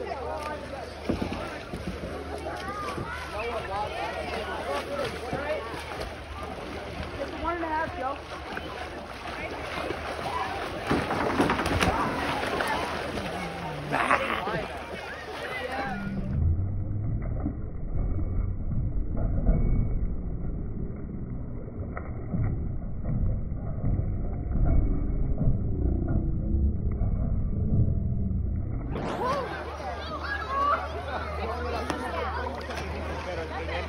It's one and a half, Joe.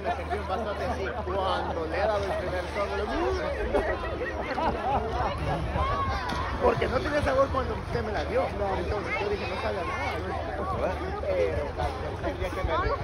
El primer día me sentí bastante así. Cuando le he dado el primer sorbo, Porque no tenía sabor cuando usted me la dio. Entonces yo dije, no sabe nada. Pero